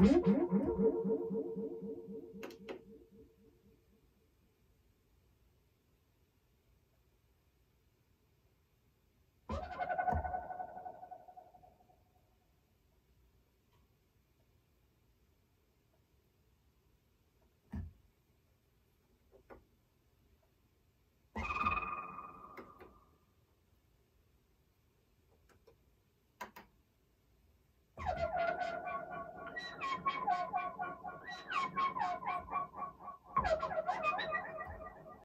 Mm-hmm.